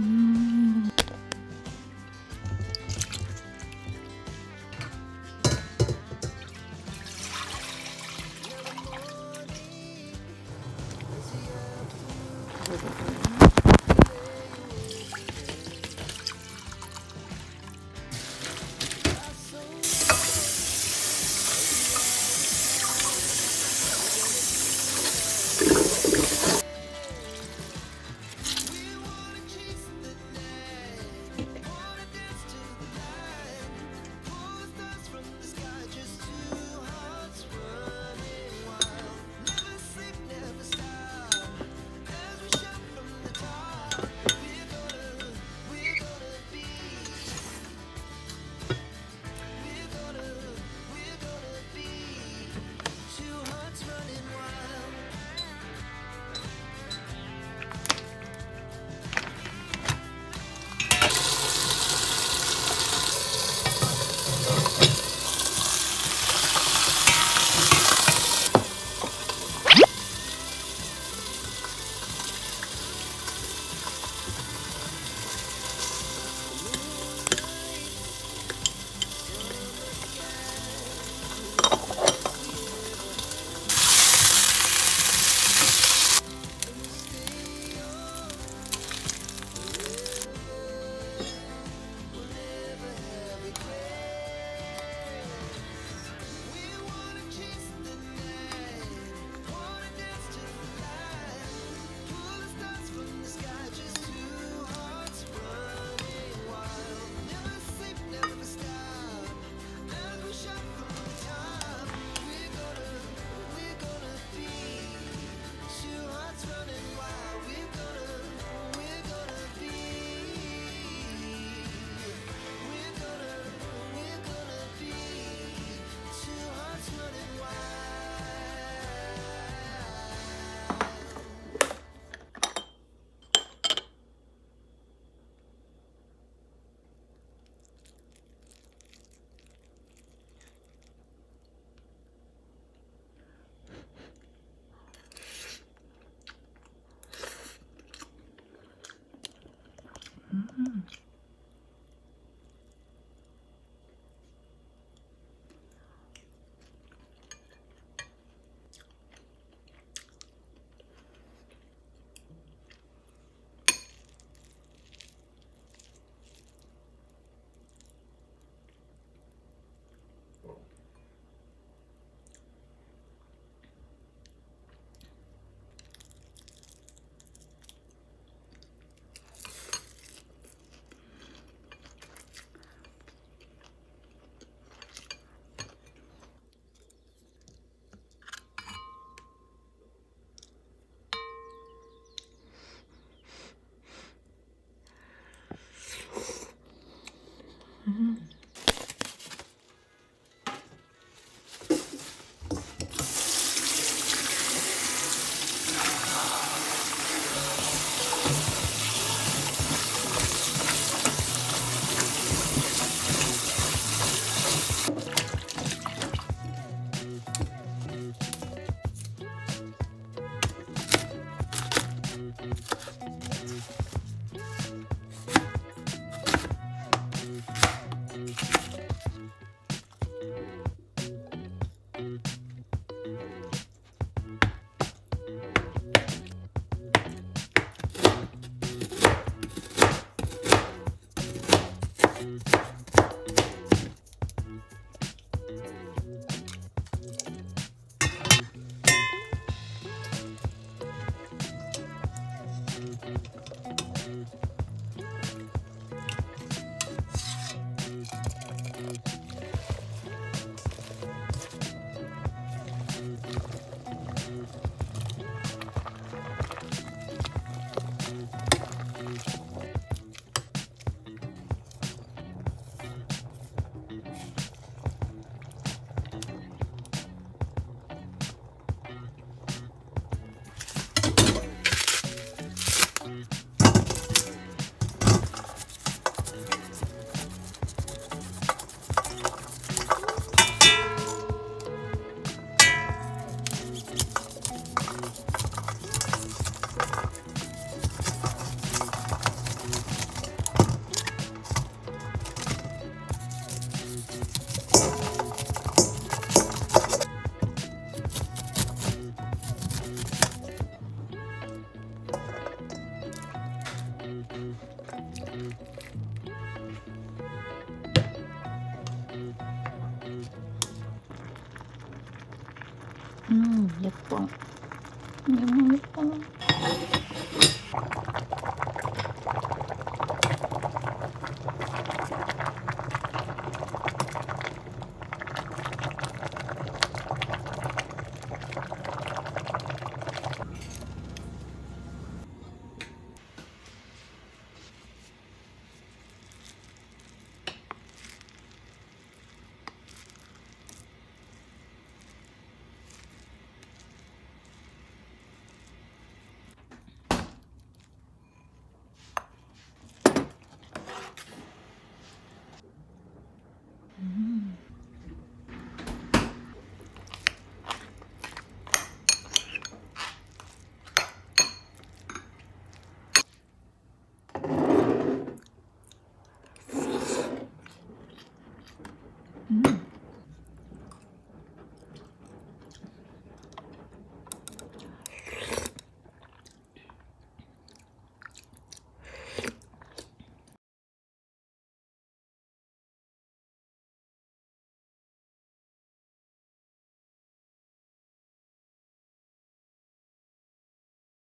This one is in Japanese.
Mm. うん、やっ。2本いいかな。